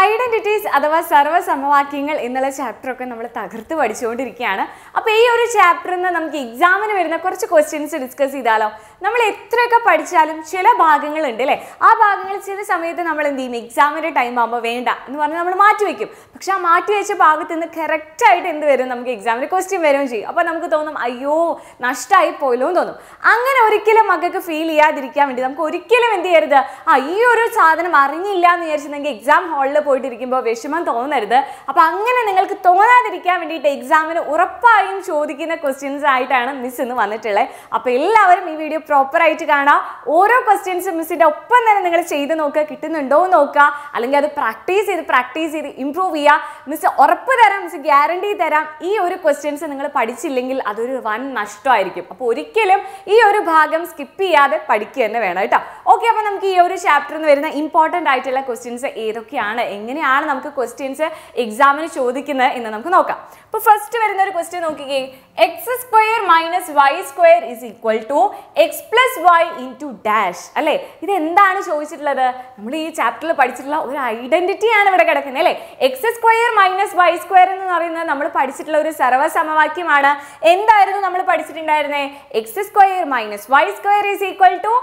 Identities അഥവാ സർവ സമവാക്യങ്ങൾ എന്നുള്ള ചാപ്റ്ററൊക്കെ നമ്മൾ തകർത്ത് പഠിച്ചുകൊണ്ടിരിക്കുകയാണ്. അപ്പോൾ ഈ ഒരു ചാപ്റ്ററിൽ നിന്ന് നമുക്ക് എക്സാമിന് വരുന്ന കുറച്ച് ക്വസ്റ്റ്യൻസ് ഡിസ്കസ് ചെയ്താലോ? നമ്മൾ എത്രയൊക്കെ പഠിച്ചാലും ചില ഭാഗങ്ങളുണ്ട് അല്ലേ? ആ ഭാഗങ്ങൾ ചില സമയത്ത് നമ്മൾ എന്ത് ചെയ്യും? എക്സാമിന്റെ ടൈം ആകുമ്പോൾ വേണ്ട എന്ന് പറഞ്ഞ് നമ്മൾ മാറ്റി വെക്കും. പക്ഷെ ആ മാറ്റി വെച്ച ഭാഗത്ത് നിന്ന് കറക്റ്റായിട്ട് എന്ത് വരും? നമുക്ക് എക്സാമിന് ക്വസ്റ്റ്യൻ വരികയും ചെയ്യും. അപ്പോൾ നമുക്ക് തോന്നും അയ്യോ നഷ്ടമായി പോയല്ലോ എന്ന് തോന്നും. അങ്ങനെ ഒരിക്കലും മക്കൾക്ക് ഫീൽ ചെയ്യാതിരിക്കാൻ വേണ്ടി നമുക്ക് ഒരിക്കലും എന്ത് ചെയ്യരുത്? ആ ഈ ഒരു സാധനം അറിഞ്ഞില്ല എന്ന് വിചാരിച്ചിട്ടുണ്ടെങ്കിൽ എക്സാം ഹാളിൽ പോയിട്ടിരിക്കുമ്പോൾ വിഷമം തോന്നരുത്. അപ്പോൾ അങ്ങനെ നിങ്ങൾക്ക് തോന്നാതിരിക്കാൻ വേണ്ടിയിട്ട് എക്സാമിന് ഉറപ്പായും ചോദിക്കുന്ന ക്വസ്റ്റ്യൻസ് ആയിട്ടാണ് മിസ് ഇന്ന് വന്നിട്ടുള്ളത് അപ്പോൾ എല്ലാവരും ഈ വീഡിയോ പ്രോപ്പറായിട്ട് കാണാം. ഓരോ ക്വസ്റ്റ്യൻസും മിസ്സിന്റെ ഒപ്പം തന്നെ നിങ്ങൾ ചെയ്ത് നോക്കുക കിട്ടുന്നുണ്ടോ എന്ന് നോക്കുക. അല്ലെങ്കിൽ അത് പ്രാക്ടീസ് ചെയ്ത് പ്രാക്ടീസ് ചെയ്ത് ഇമ്പ്രൂവ് ചെയ്യുക. മിസ് ഉറപ്പ് തരാം മിസ് ഗ്യാരണ്ടി തരാം. ഈ ഒരു ക്വസ്റ്റ്യൻസ് നിങ്ങൾ പഠിച്ചില്ലെങ്കിൽ അതൊരു വൻ നഷ്ടമായിരിക്കും. അപ്പോൾ ഒരിക്കലും ഈ ഒരു ഭാഗം സ്കിപ്പ് ചെയ്യാതെ പഠിക്കുക തന്നെ വേണം കേട്ടോ. ഓക്കെ അപ്പോൾ നമുക്ക് ഈ ഒരു ചാപ്റ്ററിൽ വരുന്ന ഇമ്പോർട്ടന്റ് ആയിട്ടുള്ള ക്വസ്റ്റ്യൻസ് ഏതൊക്കെയാണ്? എങ്ങനെയാണ് നമുക്ക് ക്വസ്റ്റ്യൻസ് എക്സാമിന് ചോദിക്കുന്നത് എന്ന് നമുക്ക് നോക്കാം. അപ്പോൾ ഫസ്റ്റ് വരുന്ന ഒരു ക്വസ്റ്റ്യൻ നോക്കിക്കേ. X square minus Y square is equal to X plus Y into dash അല്ലേ? ഇത് എന്താണ് ചോദിച്ചിട്ടുള്ളത്? നമ്മൾ ഈ ചാപ്റ്ററിൽ പഠിച്ചിട്ടുള്ള ഒരു ഐഡന്റിറ്റി ആണ് ഇവിടെ കിടക്കുന്നത് അല്ലേ? X square minus Y square എന്ന് പറയുന്നത് നമ്മൾ പഠിച്ചിട്ടുള്ള ഒരു സർവസമവാക്യമാണ്. എന്തായിരുന്നു നമ്മൾ പഠിച്ചിട്ടുണ്ടായിരുന്നത് X square minus Y square is equal to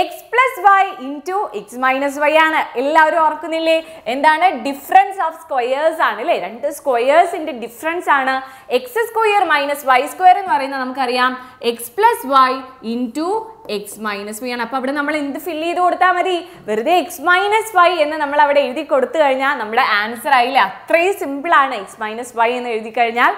X plus Y into X minus Y ആണ്. എല്ലാവരും ഓർക്കുന്നില്ലേ? എന്താണ്? ഡിഫറൻസ് ഓഫ് സ്ക്വയേഴ്സ് ആണ് അല്ലേ? രണ്ട് സ്ക്വയേഴ്സിന്റെ ഡിഫറൻസ് ആണ്. X square minus Y square എന്ന് പറയുന്നത് നമുക്കറിയാം. X plus Y into X minus Y ആണ്. അപ്പോൾ അവിടെ നമ്മൾ എന്ത് ഫില്ല് ചെയ്ത് കൊടുത്താൽ മതി? വെറുതെ എക്സ് മൈനസ് വൈ എന്ന് നമ്മൾ അവിടെ എഴുതി കൊടുത്തു കഴിഞ്ഞാൽ നമ്മുടെ ആൻസർ ആയില്ലേ? അത്രയും സിമ്പിൾ ആണ് എക്സ് മൈനസ് വൈ എന്ന് എഴുതി കഴിഞ്ഞാൽ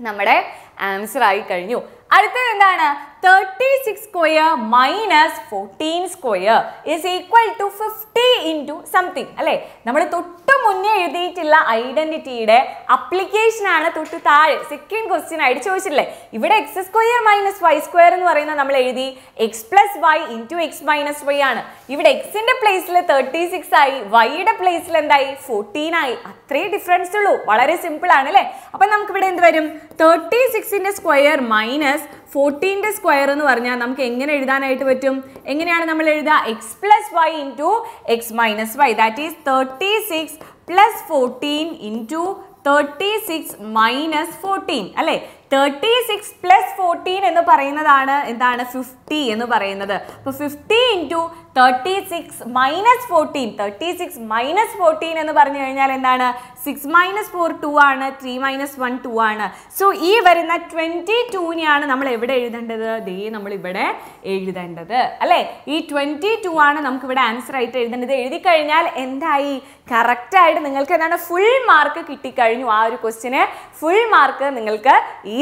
നമ്മുടെ ആൻസർ ആയി കഴിഞ്ഞു. അടുത്തത് എന്താണ്? Thirty six square minus fourteen square is equal to fifty into something അല്ലേ? നമ്മൾ തൊട്ട് മുന്നേ എഴുതിയിട്ടുള്ള ഐഡന്റിറ്റിയുടെ അപ്ലിക്കേഷൻ ആണ് തൊട്ട് താഴെ. സെക്കൻഡ് ക്വസ്റ്റ്യൻ ആയിട്ട് ചോദിച്ചില്ലേ ഇവിടെ X square minus Y square എന്ന് പറയുന്നത് നമ്മൾ എഴുതി X plus Y into X minus Y ആണ്. ഇവിടെ എക്സിന്റെ പ്ലേസിൽ തേർട്ടി സിക്സ് ആയി വൈയുടെ പ്ലേസിൽ എന്തായി? ഫോർട്ടീൻ ആയി. അത്രേ ഡിഫറൻസ് ഉള്ളൂ. വളരെ സിമ്പിൾ ആണ് അല്ലേ? അപ്പം നമുക്ക് ഇവിടെ എന്ത് വരും? തേർട്ടി സിക്സിന്റെ സ്ക്വയർ മൈനസ് ഫോർട്ടീന്റെ സ്ക്വയർ എന്ന് പറഞ്ഞാൽ നമുക്ക് എങ്ങനെ എഴുതാനായിട്ട് പറ്റും? എങ്ങനെയാണ് നമ്മൾ എഴുതുക? X plus Y into X minus Y that is thirty six plus fourteen into thirty six minus fourteen അല്ലേ? തേർട്ടി സിക്സ് പ്ലസ് ഫോർട്ടീൻ എന്ന് പറയുന്നതാണ് എന്താണ് ഫിഫ്റ്റി എന്ന് പറയുന്നത്. അപ്പോൾ fifty into thirty six minus fourteen thirty six minus fourteen എന്ന് പറഞ്ഞു കഴിഞ്ഞാൽ എന്താണ്? സിക്സ് മൈനസ് ഫോർ ടു ആണ് ത്രീ മൈനസ് വൺ ടു ആണ്. സോ ഈ വരുന്ന ട്വന്റി ടൂനെയാണ് നമ്മൾ എവിടെ എഴുതേണ്ടത്? ദേ നമ്മൾ ഇവിടെ എഴുതേണ്ടത്. അല്ലേ? ഈ ട്വന്റി ടു ആണ് നമുക്ക് ഇവിടെ ആൻസർ ആയിട്ട് എഴുതേണ്ടത്. എഴുതി കഴിഞ്ഞാൽ എന്തായി? കറക്റ്റായിട്ട് നിങ്ങൾക്ക് എന്താണ് ഫുൾ മാർക്ക് കിട്ടിക്കഴിഞ്ഞു. ആ ഒരു ക്വസ്റ്റിന് ഫുൾ മാർക്ക് നിങ്ങൾക്ക്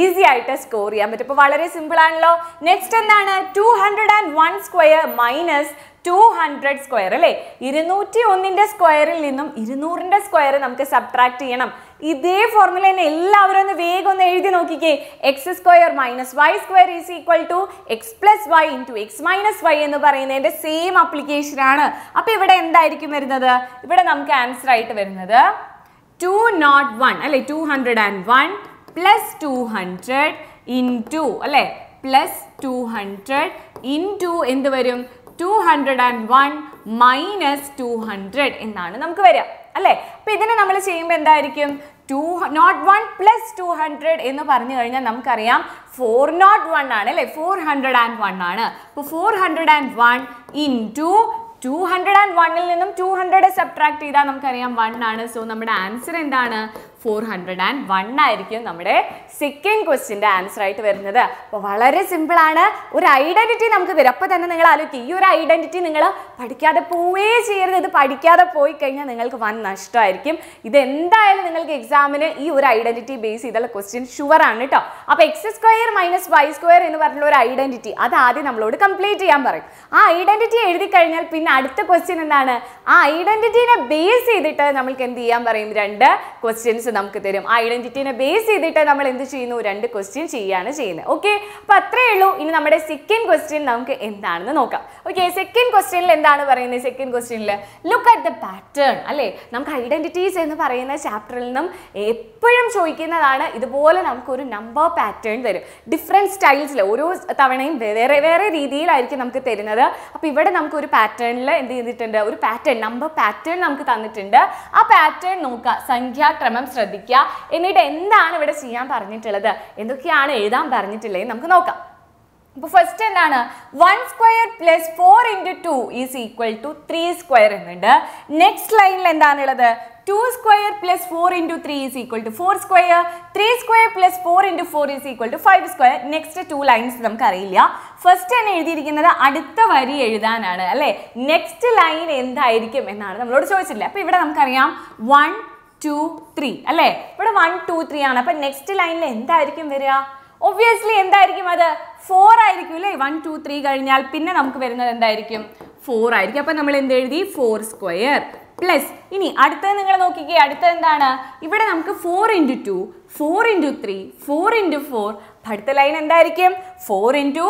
ഈസി ആയിട്ട് സ്കോർ ചെയ്യാൻ പറ്റും. അപ്പോൾ വളരെ സിമ്പിൾ ആണല്ലോ. നെക്സ്റ്റ് എന്താണ്? Two hundred and one square minus two hundred square അല്ലേ? ഇരുന്നൂറ്റി ഒന്നിന്റെ സ്ക്വയറിൽ നിന്നും ഇരുന്നൂറിന്റെ സ്ക്വയർ നമുക്ക് സബ്ട്രാക്ട് ചെയ്യണം. ഇതേ ഫോർമുല തന്നെ എല്ലാവരും ഒന്ന് വേഗം ഒന്ന് എഴുതി നോക്കിക്കേ. X square minus Y square is equal to X plus Y into X minus Y എന്ന് പറയുന്നതിന്റെ സെയിം അപ്ലിക്കേഷനാണ് അപ്പോൾ ഇവിടെ എന്തായിരിക്കും വരുന്നത്? ഇവിടെ നമുക്ക് ആൻസർ ആയിട്ട് വരുന്നത് ടു നോട്ട് വൺ അല്ലെ? Two hundred and one plus two hundred in two അല്ലേ? Plus two hundred in two എന്ത് വരും? Two hundred and one minus two hundred എന്നാണ് നമുക്ക് വരിക അല്ലേ? അപ്പം ഇതിനെ നമ്മൾ ചെയ്യുമ്പോൾ എന്തായിരിക്കും? Two naught one plus two hundred എന്ന് പറഞ്ഞു കഴിഞ്ഞാൽ നമുക്കറിയാം ഫോർ നോട്ട് വൺ ആണ് അല്ലേ? ഫോർ ഹൺഡ്രഡ് ആൻഡ് വൺ ആണ്. അപ്പോൾ four hundred and one in two two hundred and വണ്ണിൽ നിന്നും ടു ഹൺഡ്രഡ് സബ്ട്രാക്ട് ചെയ്താൽ നമുക്കറിയാം വൺ ആണ്. സോ നമ്മുടെ ആൻസർ എന്താണ്? ഫോർ ഹൺഡ്രഡ് ആൻഡ് വൺ ആയിരിക്കും നമ്മുടെ സെക്കൻഡ് ക്വസ്റ്റിന്റെ ആൻസർ ആയിട്ട് വരുന്നത്. അപ്പോൾ വളരെ സിമ്പിളാണ് ഒരു ഐഡന്റിറ്റി നമുക്ക് തരും. അപ്പോൾ തന്നെ നിങ്ങൾ ആലോചിക്കും ഈ ഒരു ഐഡന്റിറ്റി നിങ്ങൾ പഠിക്കാതെ പോവേ ചെയ്യരുത്. ഇത് പഠിക്കാതെ പോയി കഴിഞ്ഞാൽ നിങ്ങൾക്ക് വൻ നഷ്ടമായിരിക്കും. ഇത് എന്തായാലും നിങ്ങൾക്ക് എക്സാമിന് ഈ ഒരു ഐഡന്റിറ്റി ബേസ് ചെയ്തുള്ള ക്വസ്റ്റ്യൻ ഷുവറാണ് കേട്ടോ അപ്പോൾ X square minus Y square എന്ന് പറഞ്ഞുള്ള ഒരു ഐഡന്റിറ്റി അത് ആദ്യം നമ്മളോട് കംപ്ലീറ്റ് ചെയ്യാൻ പറയും. ആ ഐഡന്റിറ്റി എഴുതി കഴിഞ്ഞാൽ പിന്നെ അടുത്ത ക്വസ്റ്റ്യൻ എന്താണ്? ആ ഐഡന്റിറ്റീനെ ബേസ് ചെയ്തിട്ട് നമ്മൾക്ക് എന്ത് ചെയ്യാൻ പറയും? രണ്ട് ക്വസ്റ്റ്യൻസ് നമുക്ക് തരും. ആ ഐഡന്റിറ്റിനെ ബേസ് ചെയ്തിട്ട് നമ്മൾ എന്ത് ചെയ്യുന്നു? രണ്ട് ക്വസ്റ്റ്യൻ ചെയ്യാണ് ചെയ്യുന്നത്. ഓക്കെ അപ്പൊ അത്രേ ഉള്ളൂ. ഇനി നമ്മുടെ സെക്കൻഡ് ക്വസ്റ്റ്യൻ നമുക്ക് എന്താണെന്ന് നോക്കാം. ഓക്കെ സെക്കൻഡ് ക്വസ്റ്റ്യനിൽ എന്താണ് പറയുന്നത്? സെക്കൻഡ് ക്വസ്റ്റ്യനിൽ ലുക്ക് അറ്റ് ദ പാറ്റേൺ അല്ലേ? നമുക്ക് ഐഡന്റിറ്റീസ് എന്ന് പറയുന്ന ചാപ്റ്ററിൽ നിന്നും എപ്പോഴും ചോദിക്കുന്നതാണ് ഇതുപോലെ നമുക്കൊരു നമ്പർ പാറ്റേൺ തരും. ഡിഫറെന്റ് സ്റ്റൈൽസിൽ ഓരോ തവണയും വേറെ വേറെ രീതിയിലായിരിക്കും നമുക്ക് തരുന്നത്. അപ്പോൾ ഇവിടെ നമുക്കൊരു പാറ്റേണിൽ എന്ത് ചെയ്തിട്ടുണ്ട്? ഒരു പാറ്റേൺ നമ്പർ പാറ്റേൺ നമുക്ക് തന്നിട്ടുണ്ട്. ആ പാറ്റേൺ നോക്കുക സംഖ്യാക്രമം ശ്രദ്ധിക്കുക. എന്നിട്ട് എന്താണ് ഇവിടെ ചെയ്യാൻ പറഞ്ഞിട്ടുള്ളത്? എന്തൊക്കെയാണ് എഴുതാൻ പറഞ്ഞിട്ടുള്ളത് നമുക്ക് നോക്കാം. അപ്പോൾ ഫസ്റ്റ് എന്താണ്? One square plus four into two is equal to three square എന്നുണ്ട്. നെക്സ്റ്റ് ലൈനിൽ എന്താണുള്ളത് two square plus four into three is equal to four square three square plus four into four is equal to five square next two lines നമുക്ക് അറിയില്ല first തന്നെ എഴുതിയിരിക്കുന്നത് അടുത്ത വരി എഴുതാനാണ് അല്ലേ? നെക്സ്റ്റ് ലൈൻ എന്തായിരിക്കും എന്നാണ് നമ്മളോട് ചോദിച്ചില്ല അപ്പോൾ ഇവിടെ നമുക്കറിയാം. വൺ ടു ത്രീ അല്ലേ? ഇവിടെ വൺ ടു ത്രീ ആണ്. അപ്പം നെക്സ്റ്റ് ലൈനിൽ എന്തായിരിക്കും വരിക? ഒബ്വിയസ്ലി എന്തായിരിക്കും അത്? ഫോർ ആയിരിക്കും അല്ലേ? വൺ ടു ത്രീ കഴിഞ്ഞാൽ പിന്നെ നമുക്ക് വരുന്നത് എന്തായിരിക്കും? ഫോർ ആയിരിക്കും. അപ്പം നമ്മൾ എന്ത് എഴുതി? ഫോർ സ്ക്വയർ പ്ലസ് ഇനി അടുത്തത് നിങ്ങൾ നോക്കിക്കേ. അടുത്തത് എന്താണ്? ഇവിടെ നമുക്ക് four into two four into three four into four അടുത്ത ലൈൻ എന്തായിരിക്കും? ഫോർ ഇന്റു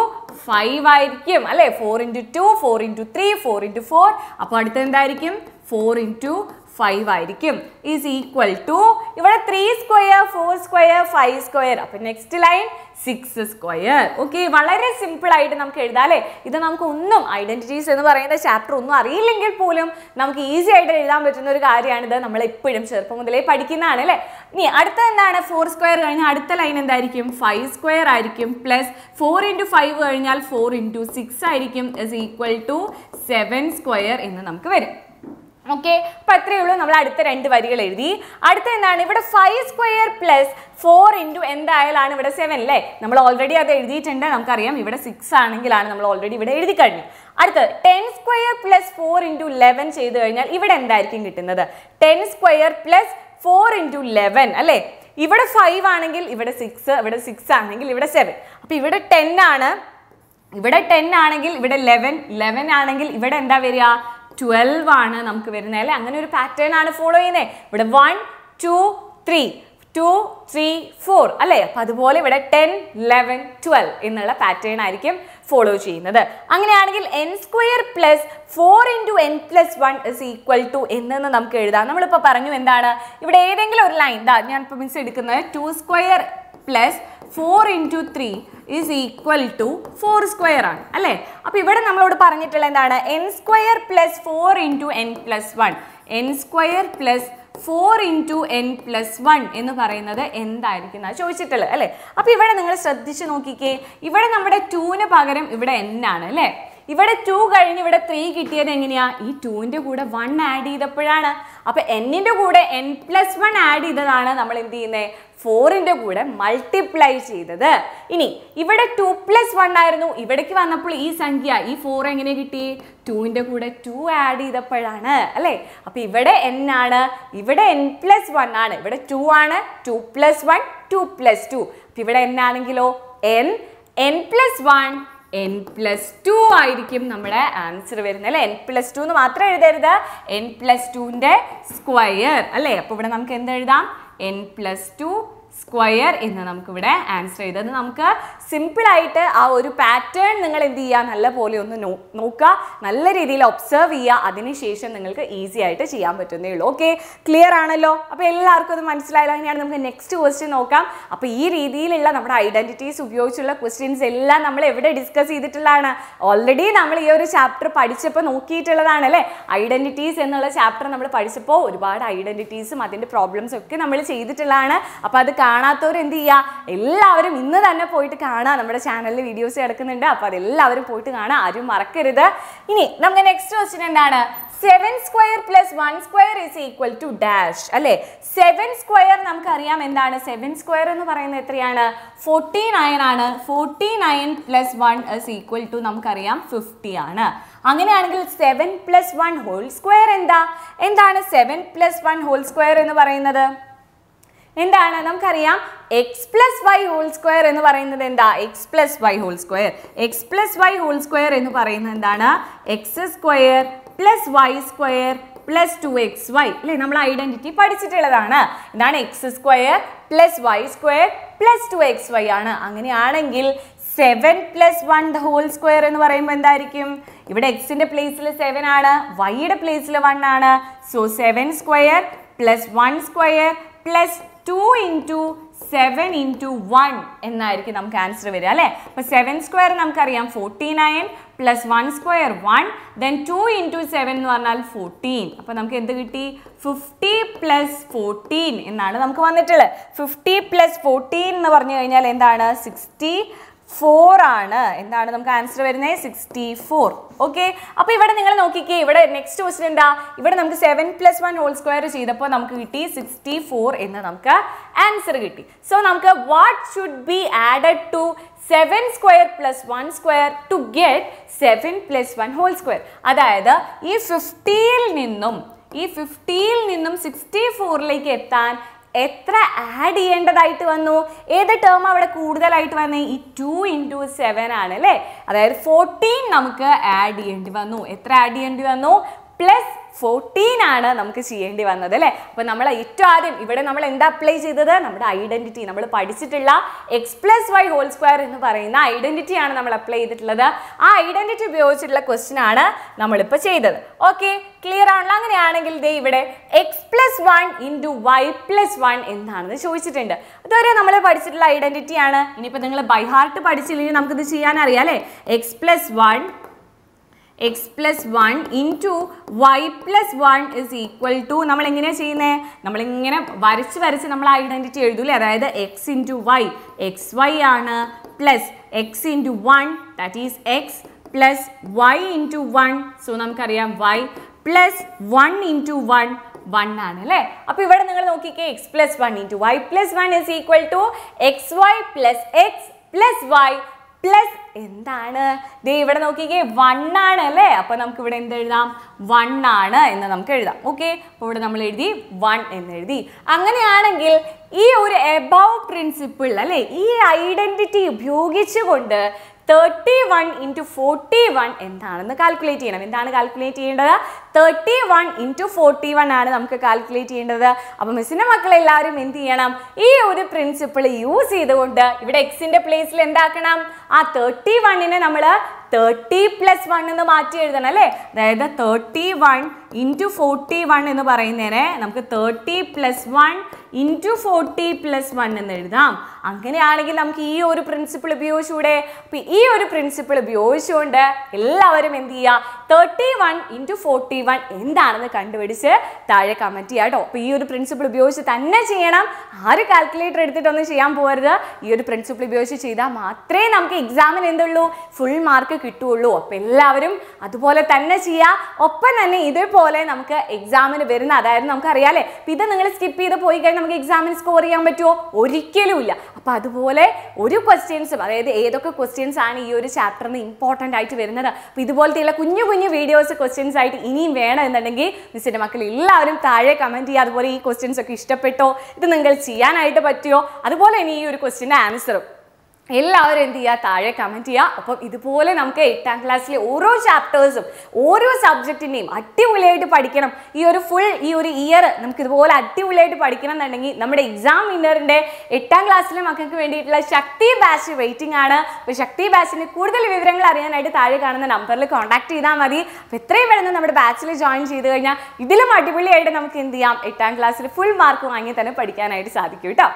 ഫൈവ് ആയിരിക്കും അല്ലേ? Four into two four into three four into four അപ്പോൾ അടുത്ത എന്തായിരിക്കും? ഫോർ ഇന്റു ഫൈവ് ആയിരിക്കും. ഈസ് ഈക്വൽ ടു ഇവിടെ three square four square five square അപ്പൊ next line six square okay വളരെ സിമ്പിൾ ആയിട്ട് നമുക്ക് എഴുതാം അല്ലേ? ഇത് നമുക്ക് ഒന്നും ഐഡന്റിറ്റീസ് എന്ന് പറയുന്ന ചാപ്റ്റർ ഒന്നും അറിയില്ലെങ്കിൽ പോലും നമുക്ക് ഈസി ആയിട്ട് എഴുതാൻ പറ്റുന്ന ഒരു കാര്യമാണിത് നമ്മൾ എപ്പോഴും ചെറുപ്പം മുതലേ പഠിക്കുന്നതാണ് അല്ലേ? ഇനി അടുത്ത എന്താണ്? ഫോർ സ്ക്വയർ കഴിഞ്ഞാൽ അടുത്ത ലൈൻ എന്തായിരിക്കും? ഫൈവ് സ്ക്വയർ ആയിരിക്കും. പ്ലസ് ഫോർ ഇന്റു ഫൈവ് കഴിഞ്ഞാൽ ഫോർ ഇന്റു സിക്സ് ആയിരിക്കും. Is equal to seven square എന്ന് നമുക്ക് വരും. ഓക്കെ അപ്പൊ അത്രയേ ഉള്ളൂ. നമ്മൾ അടുത്ത രണ്ട് വരികൾ എഴുതി. അടുത്ത എന്താണ്? ഇവിടെ five square plus four into എന്തായാലാണ് ഇവിടെ സെവൻ അല്ലേ നമ്മൾ ഓൾറെഡി അത് എഴുതിയിട്ടുണ്ട്. നമുക്കറിയാം. ഇവിടെ സിക്സ് ആണെങ്കിലാണ് നമ്മൾ ഓൾറെഡി ഇവിടെ എഴുതി കഴിഞ്ഞു. അടുത്ത് ten square plus four into eleven ചെയ്ത് കഴിഞ്ഞാൽ ഇവിടെ എന്തായിരിക്കും കിട്ടുന്നത്? Ten square plus four into eleven അല്ലേ? ഇവിടെ ഫൈവ് ആണെങ്കിൽ ഇവിടെ സിക്സ് ഇവിടെ സിക്സ് ആണെങ്കിൽ ഇവിടെ സെവൻ അപ്പോൾ ഇവിടെ ടെൻ ആണ്. ഇവിടെ ടെൻ ആണെങ്കിൽ ഇവിടെ ലെവൻ ലെവൻ ആണെങ്കിൽ ഇവിടെ എന്താ വരിക? ട്വൽവ് ആണ് നമുക്ക് വരുന്നത് അല്ലേ? അങ്ങനെ ഒരു പാറ്റേൺ ആണ് ഫോളോ ചെയ്യുന്നത്. ഇവിടെ one two three two three four അല്ലേ? അപ്പം അതുപോലെ ഇവിടെ ടെൻ ലെവൻ ട്വൽവ് എന്നുള്ള പാറ്റേൺ ആയിരിക്കും ഫോളോ ചെയ്യുന്നത്. അങ്ങനെയാണെങ്കിൽ N square plus four into N plus one is equal to എന്നെന്ന് നമുക്ക് എഴുതാം. നമ്മളിപ്പോൾ പറഞ്ഞു എന്താണ്? ഇവിടെ ഏതെങ്കിലും ഒരു ലൈൻ ദാ ഞാൻ ഇപ്പോൾ മിസ് എടുക്കുന്നത് two square plus four into three is equal to four square ആണ് അല്ലേ? അപ്പോൾ ഇവിടെ നമ്മളോട് പറഞ്ഞിട്ടുള്ള എന്താണ്? N square plus four into N plus one N square plus four into N plus one എന്ന് പറയുന്നത് എന്തായിരിക്കും എന്നാണ് ചോദിച്ചിട്ടുള്ളത് അല്ലേ? അപ്പോൾ ഇവിടെ നിങ്ങൾ ശ്രദ്ധിച്ച് നോക്കിക്കേ. ഇവിടെ നമ്മുടെ ടൂവിന് പകരം ഇവിടെ എൻ ആണ് അല്ലേ? ഇവിടെ ടു കഴിഞ്ഞ് ഇവിടെ ത്രീ കിട്ടിയത് എങ്ങനെയാ? ഈ ടുവിന്റെ കൂടെ വൺ ആഡ് ചെയ്തപ്പോഴാണ്. അപ്പൊ എന്നിന്റെ കൂടെ എൻ പ്ലസ് വൺ ആഡ് ചെയ്തതാണ് നമ്മൾ എന്ത് ചെയ്യുന്നത് ഫോറിന്റെ കൂടെ മൾട്ടിപ്ലൈ ചെയ്തത്. ഇനി ഇവിടെ ടു പ്ലസ് വൺ ആയിരുന്നു. ഇവിടേക്ക് വന്നപ്പോൾ ഈ സംഖ്യ ഈ ഫോർ എങ്ങനെ കിട്ടി? ടുവിന്റെ കൂടെ ടു ആഡ് ചെയ്തപ്പോഴാണ്. അല്ലേ? അപ്പൊ ഇവിടെ എൻ ആണ്. ഇവിടെ എൻ പ്ലസ് വൺ ആണ്. ഇവിടെ ടു ആണ്. Two plus one two plus two ഇവിടെ എൻ ആണെങ്കിലോ? N N plus one N plus two ആയിരിക്കും നമ്മുടെ ആൻസർ വരുന്നത് അല്ലേ? എൻ പ്ലസ് ടു എന്ന് മാത്രം എഴുതരുത്. എൻ പ്ലസ് ടുവിന്റെ സ്ക്വയർ അല്ലേ? അപ്പോൾ ഇവിടെ നമുക്ക് എന്ത് എഴുതാം എൻ പ്ലസ് ടു സ്ക്വയർ എന്ന് നമുക്കിവിടെ ആൻസർ ചെയ്തത് നമുക്ക് സിമ്പിളായിട്ട് ആ ഒരു പാറ്റേൺ നിങ്ങൾ എന്ത് ചെയ്യുക? നല്ല പോലെ ഒന്ന് നോ നോക്കുക. നല്ല രീതിയിൽ ഒബ്സർവ് ചെയ്യുക. അതിനുശേഷം നിങ്ങൾക്ക് ഈസി ആയിട്ട് ചെയ്യാൻ പറ്റുന്നേ ഉള്ളൂ. ഓക്കെ ക്ലിയർ ആണല്ലോ? അപ്പോൾ എല്ലാവർക്കും അത് മനസ്സിലായാലും അങ്ങനെയാണ് നമുക്ക് നെക്സ്റ്റ് ക്വസ്റ്റ്യൻ നോക്കാം. അപ്പോൾ ഈ രീതിയിലുള്ള നമ്മുടെ ഐഡന്റിറ്റീസ് ഉപയോഗിച്ചുള്ള ക്വസ്റ്റ്യൻസ് എല്ലാം നമ്മൾ എവിടെ ഡിസ്കസ് ചെയ്തിട്ടുള്ളതാണ്? ഓൾറെഡി നമ്മൾ ഈ ഒരു ചാപ്റ്റർ പഠിച്ചപ്പോൾ നോക്കിയിട്ടുള്ളതാണ് അല്ലേ? ഐഡന്റിറ്റീസ് എന്നുള്ള ചാപ്റ്റർ നമ്മൾ പഠിച്ചപ്പോൾ ഒരുപാട് ഐഡന്റിറ്റീസും അതിന്റെ പ്രോബ്ലംസും ഒക്കെ നമ്മൾ ചെയ്തിട്ടുള്ളതാണ്. അപ്പോൾ അത് കാണാത്തവർ എന്ത് ചെയ്യുക എല്ലാവരും ഇന്ന് തന്നെ പോയിട്ട് കാണാം. നമ്മുടെ ചാനലിൽ വീഡിയോസ് കിടക്കുന്നുണ്ട് അപ്പോൾ അതെല്ലാവരും പോയിട്ട് കാണാം. ആരും മറക്കരുത്. ഇനി നമുക്ക് നെക്സ്റ്റ് ക്വസ്റ്റ്യൻ എന്താണ്? Seven square plus one square is equal to dash അല്ലേ? സെവൻ സ്ക്വയർ നമുക്കറിയാം എന്താണ്? സെവൻ സ്ക്വയർ എന്ന് പറയുന്നത് എത്രയാണ്? ഫോർട്ടി നയൻ ആണ്. Forty nine plus one is equal to നമുക്കറിയാം ഫിഫ്റ്റി ആണ്. അങ്ങനെയാണെങ്കിൽ seven plus one whole square എന്താ? എന്താണ് seven plus one whole square എന്ന് പറയുന്നത്? എന്താണ്? നമുക്കറിയാം X plus Y whole square എന്ന് പറയുന്നത് എന്താ? X plus Y whole square X plus y whole square എന്ന് പറയുന്നത് എന്താണ്? X square plus y square plus two x y അല്ലേ നമ്മൾ ഐഡന്റിറ്റി പഠിച്ചിട്ടുള്ളതാണ്. എന്താണ്? X square plus y square plus two x y ആണ്. അങ്ങനെയാണെങ്കിൽ seven plus one the whole square എന്ന് പറയുമ്പോൾ എന്തായിരിക്കും? ഇവിടെ എക്സിന്റെ പ്ലേസിൽ സെവൻ ആണ്. വൈയുടെ പ്ലേസിൽ വൺ ആണ്. So seven square plus one square plus two into seven into one എന്നായിരിക്കും നമുക്ക് ആൻസർ വരിക അല്ലേ? അപ്പോൾ സെവൻ സ്ക്വയർ നമുക്കറിയാം forty nine plus one square one then two into seven എന്ന് പറഞ്ഞാൽ ഫോർട്ടീൻ അപ്പോൾ നമുക്ക് എന്ത് കിട്ടി? ഫിഫ്റ്റി പ്ലസ് ഫോർട്ടീൻ എന്നാണ് നമുക്ക് വന്നിട്ടുള്ളത്. ഫിഫ്റ്റി പ്ലസ് ഫോർട്ടീൻ എന്ന് പറഞ്ഞു കഴിഞ്ഞാൽ എന്താണ്? സിക്സ്റ്റി ഫോർ ആണ്. എന്താണ് നമുക്ക് ആൻസർ വരുന്നത് സിക്സ്റ്റി ഫോർ ഓക്കെ അപ്പോൾ ഇവിടെ നിങ്ങൾ നോക്കിക്കേ ഇവിടെ നെക്സ്റ്റ് ക്വസ്റ്റൻ എന്താ? ഇവിടെ നമുക്ക് seven plus one whole square ചെയ്തപ്പോൾ നമുക്ക് കിട്ടി സിക്സ്റ്റി ഫോർ എന്ന് നമുക്ക് ആൻസർ കിട്ടി. സോ നമുക്ക് what should be added to seven square plus one square to get seven plus one whole square അതായത് ഈ ഫിഫ്റ്റിയിൽ നിന്നും ഈ ഫിഫ്റ്റിയിൽ നിന്നും സിക്സ്റ്റി ഫോറിലേക്ക് എത്താൻ എത്ര ആഡ് ചെയ്യേണ്ടതായിട്ട് വന്നു? ഏത് ടേം അവിടെ കൂടുതലായിട്ട് വന്നേ? ഈ ടു ഇന്റു സെവൻ ആണ് അല്ലേ? അതായത് ഫോർട്ടീൻ നമുക്ക് ആഡ് ചെയ്യേണ്ടി വന്നു. എത്ര ആഡ് ചെയ്യേണ്ടി വന്നു? പ്ലസ് ഫോർട്ടീൻ ആണ് നമുക്ക് ചെയ്യേണ്ടി വന്നത് അല്ലേ? അപ്പോൾ നമ്മൾ ഏറ്റവും ആദ്യം ഇവിടെ നമ്മൾ എന്താ അപ്ലൈ ചെയ്തത്? നമ്മുടെ ഐഡന്റിറ്റി നമ്മൾ പഠിച്ചിട്ടുള്ള x plus y whole square എന്ന് പറയുന്ന ഐഡന്റിറ്റി ആണ് നമ്മൾ അപ്ലൈ ചെയ്തിട്ടുള്ളത്. ആ ഐഡന്റിറ്റി ഉപയോഗിച്ചിട്ടുള്ള ക്വസ്റ്റ്യൻ ആണ് നമ്മളിപ്പോൾ ചെയ്തത്. ഓക്കെ ക്ലിയർ ആണല്ലോ? അങ്ങനെയാണെങ്കിൽ ദേ ഇവിടെ x plus one into y plus one എന്താണെന്ന് ചോദിച്ചിട്ടുണ്ട്. അതുവരെ നമ്മൾ പഠിച്ചിട്ടുള്ള ഐഡന്റിറ്റി ആണ്. ഇനിയിപ്പോൾ നിങ്ങൾ ബൈ ഹാർട്ട് പഠിച്ചില്ലെങ്കിൽ നമുക്കിത് ചെയ്യാൻ അറിയാം അല്ലേ? X plus one x plus one into y plus one is equal to നമ്മൾ എങ്ങനെയാണ് ചെയ്യുന്നത് നമ്മളിങ്ങനെ വരച്ച് വരച്ച് നമ്മൾ ഐഡന്റിറ്റി എഴുതൂലേ അതായത് x into y x y ആണ് plus x into one that is x plus y into one so നമുക്കറിയാം y plus one into one one ആണ് അല്ലേ? അപ്പോൾ ഇവിടെ നിങ്ങൾ നോക്കിക്കേ x plus one into y plus one is equal to x y plus x plus y plus എന്താണ്? ദേ ഇവിടെ നോക്കിക്കേ വൺ ആണ് അല്ലേ? അപ്പോൾ നമുക്ക് ഇവിടെ എന്ത് എഴുതാം? വൺ ആണ് എന്ന് നമുക്ക് എഴുതാം. ഓക്കെ അപ്പോൾ ഇവിടെ നമ്മൾ എഴുതി വൺ എന്ന് എഴുതി. അങ്ങനെയാണെങ്കിൽ ഈ ഒരു എബവ് പ്രിൻസിപ്പിൾ അല്ലേ ഈ ഐഡന്റിറ്റി ഉപയോഗിച്ചുകൊണ്ട് thirty one into forty one എന്താണെന്ന് കാൽക്കുലേറ്റ് ചെയ്യണം. എന്താണ് കാൽക്കുലേറ്റ് ചെയ്യേണ്ടത്? Thirty one into forty one ആണ് നമുക്ക് കാൽക്കുലേറ്റ് ചെയ്യേണ്ടത്. അപ്പോൾ മിസ്സിന്റെ മക്കളെല്ലാവരും എന്ത് ചെയ്യണം? ഈ ഒരു പ്രിൻസിപ്പിൾ യൂസ് ചെയ്തുകൊണ്ട് ഇവിടെ എക്സിന്റെ പ്ലേസിൽ എന്താക്കണം? ആ തേർട്ടി വണ്ണിനെ നമ്മൾ തേർട്ടി പ്ലസ് വൺ എന്ന് മാറ്റി എഴുതണം അല്ലേ? അതായത് thirty one into forty one എന്ന് പറയുന്നതിനെ നമുക്ക് thirty plus one into forty plus one എന്ന് എഴുതാം. അങ്ങനെയാണെങ്കിൽ നമുക്ക് ഈ ഒരു പ്രിൻസിപ്പിൾ ഉപയോഗിച്ചൂടെ അപ്പം ഈ ഒരു പ്രിൻസിപ്പിൾ ഉപയോഗിച്ചുകൊണ്ട് എല്ലാവരും എന്ത് ചെയ്യുക? Thirty one into forty one എന്താണെന്ന് കണ്ടുപിടിച്ച് താഴെ കമന്റ് ചെയ്യുക കേട്ടോ. അപ്പോൾ ഈ ഒരു പ്രിൻസിപ്പിൾ ഉപയോഗിച്ച് തന്നെ ചെയ്യണം. ആര് കാൽക്കുലേറ്റർ എടുത്തിട്ടൊന്നും ചെയ്യാൻ പോകരുത്. ഈ ഒരു പ്രിൻസിപ്പിൾ ഉപയോഗിച്ച് ചെയ്താൽ മാത്രമേ നമുക്ക് എക്സാമിന് എന്തുള്ളൂ? ഫുൾ മാർക്ക് കിട്ടുകയുള്ളൂ. അപ്പോൾ എല്ലാവരും അതുപോലെ തന്നെ ചെയ്യുക. ഒപ്പം തന്നെ ഇതേപോലെ നമുക്ക് എക്സാമിന് വരുന്ന അതായത് നമുക്കറിയാലേ ഇത് നിങ്ങൾ സ്കിപ്പ് ചെയ്ത് പോയി കഴിഞ്ഞാൽ നമുക്ക് എക്സാമിന് സ്കോർ ചെയ്യാൻ പറ്റുമോ ഒരിക്കലും ഇല്ല. അപ്പോൾ അതുപോലെ ഒരു ക്വസ്റ്റ്യൻസും അതായത് ഏതൊക്കെ ക്വസ്റ്റ്യൻസ് ആണ് ഈ ഒരു ചാപ്റ്ററിന് ഇമ്പോർട്ടന്റ് ആയിട്ട് വരുന്നത്? അപ്പോൾ ഇതുപോലത്തെയുള്ള കുഞ്ഞു കുഞ്ഞു വീഡിയോസ് ക്വസ്റ്റ്യൻസ് ആയിട്ട് ഇനിയും വേണം എന്നുണ്ടെങ്കിൽ മിസ്സിന്റെ മക്കൾ എല്ലാവരും താഴെ കമന്റ് ചെയ്യുക. അതുപോലെ ഈ ക്വസ്റ്റ്യൻസ് ഒക്കെ ഇഷ്ടപ്പെട്ടോ? ഇത് നിങ്ങൾ ചെയ്യാനായിട്ട് പറ്റിയോ അതുപോലെ ഇനി ഈ ഒരു ക്വസ്റ്റ്യന്റെ ആൻസറും എല്ലാവരും എന്ത് ചെയ്യുക താഴെ കമന്റ് ചെയ്യുക അപ്പം ഇതുപോലെ നമുക്ക് എട്ടാം ക്ലാസ്സിലെ ഓരോ ചാപ്റ്റേഴ്സും ഓരോ സബ്ജക്റ്റിന്റെയും അടിപൊളിയായിട്ട് പഠിക്കണം. ഈ ഒരു ഫുൾ ഈ ഒരു ഇയർ നമുക്ക് ഇതുപോലെ അടിപൊളിയായിട്ട് പഠിക്കണം എന്നുണ്ടെങ്കിൽ നമ്മുടെ എക്സാം വിന്നറിന്റെ എട്ടാം ക്ലാസ്സിലെ മക്കൾക്ക് വേണ്ടിയിട്ടുള്ള ശക്തി ബാച്ച് വെയിറ്റിംഗ് ആണ്. അപ്പോൾ ശക്തി ബാച്ചിന്റെ കൂടുതൽ വിവരങ്ങൾ അറിയാനായിട്ട് താഴെ കാണുന്ന നമ്പറിൽ കോൺടാക്ട് ചെയ്താൽ മതി. അപ്പോൾ എത്രയും പെട്ടെന്ന് നമ്മുടെ ബാച്ചിൽ ജോയിൻ ചെയ്ത് കഴിഞ്ഞാൽ ഇതിലും അടിപൊളിയായിട്ട് നമുക്ക് എന്ത് ചെയ്യാം? എട്ടാം ക്ലാസ്സിൽ ഫുൾ മാർക്ക് വാങ്ങി തന്നെ പഠിക്കാനായിട്ട് സാധിക്കും കേട്ടോ.